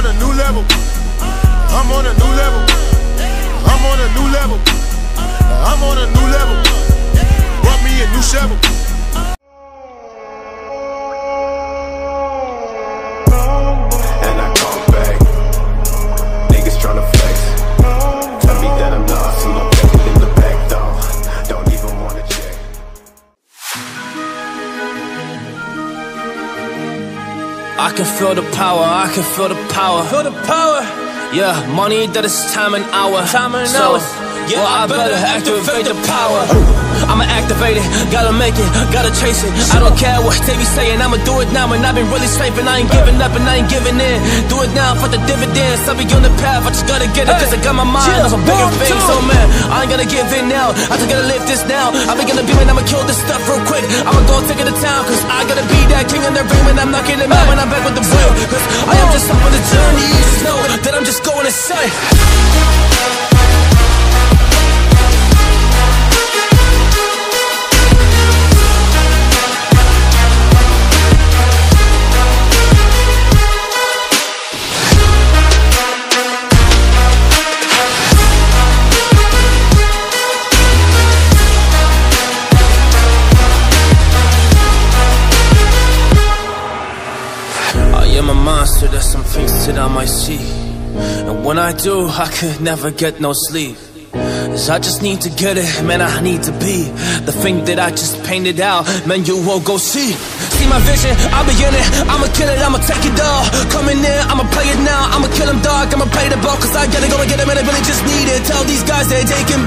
on a new level. I'm on a new level. I'm on a new level. I'm on a new level. Brought me a new shovel. I can feel the power, I can feel the power. Feel the power. Yeah, money that is time and hour. Time and so, hours. Yeah, well, I better activate the power. I'ma activate it, gotta make it, gotta chase it. I don't care what they be saying, I'ma do it now. And I've been really saving, I ain't giving up and I ain't giving in. Do it now for the dividends. I'll be on the path, I just gotta get it, cause I got my mind on some bigger things. So, man, I ain't gonna give in now. I just gotta live this now. I be gonna be when I'ma kill this stuff real quick. I'ma go take it to town, cause I gotta be that king in the ring when I'm knocking it out when I'm back with the wheel. Cause I am just up on the journey, you just know that I'm just going to insane. Am a monster, there's some things that I might see. And when I do, I could never get no sleep. Cause I just need to get it, man, I need to be The thing that I just painted out, man, you won't go see. See my vision, I'll be in it. I'ma kill it, I'ma take it all. Coming in, I'ma play it now. I'ma kill him dog, I'ma play the ball Cause I gotta go and get it, man, I really just need it. Tell these guys that they can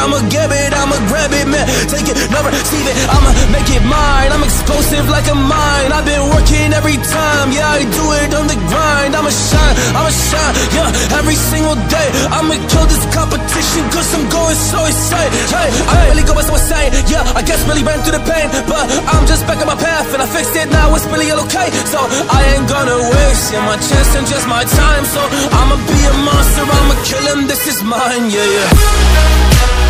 I'ma get it, I'ma grab it, man. Take it, never receive it. I'ma make it mine. I'm explosive like a mine. I've been working every time. Yeah, I do it on the grind. I'ma shine, I'ma shine. Yeah, every single day. I'ma kill this competition Cause I'm going so insane. Hey, I really go by so insane Yeah, I guess really ran through the pain But I'm just back on my path And I fixed it, now it's really all okay. So I ain't gonna waste yeah, my chance and just my time. So I'ma be a monster, I'ma kill him. This is mine, yeah Yeah,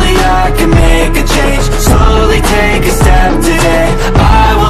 Only I can make a change. Slowly take a step today. I will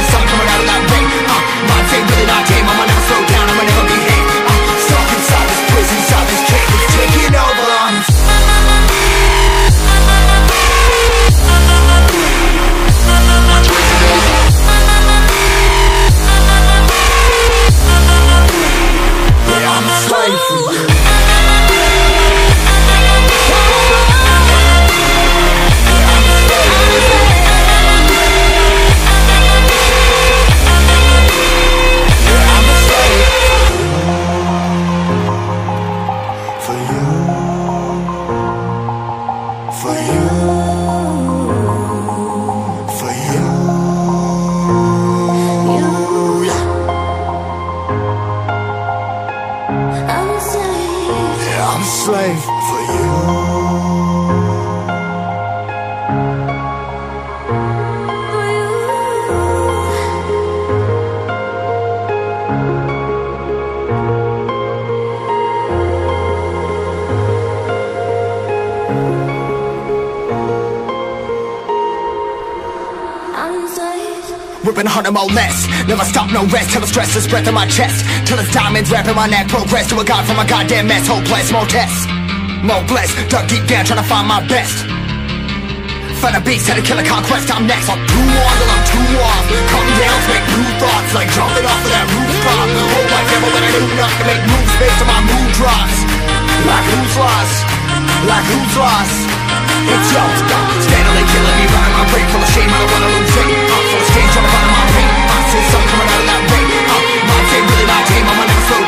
pain. I Ripping harder, more less. Never stop, no rest. Till the stress is breath in my chest. Till it's diamonds wrapping my neck. Progress to a god from a goddamn mess. Hopeless, more tests. More blessed. Dug deep down, trying to find my best. Find a beast, had to a conquest. I'm next. I'm too on till I'm too off. Come down, make new thoughts. Like jumping off of that rooftop. Hold my camera when I do nothing. Make moves based on my mood drops. Like who's lost? Like who's lost? It's yo, steadily killing me, running my brain full of shame. I don't wanna lose it. I'm full of stage, to find my pain. I see sun coming out of that rain. Uh, my day really not tame. I'ma never slow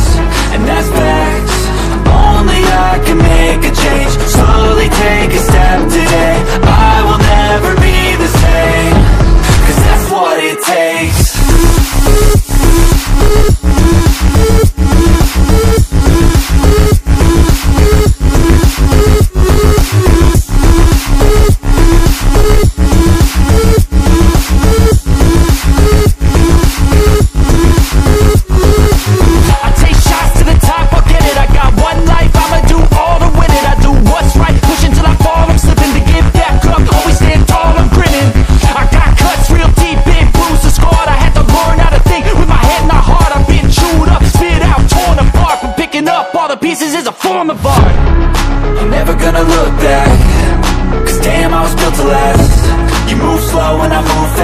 art I'm never gonna look back. Cause damn I was built to last. You move slow and I move fast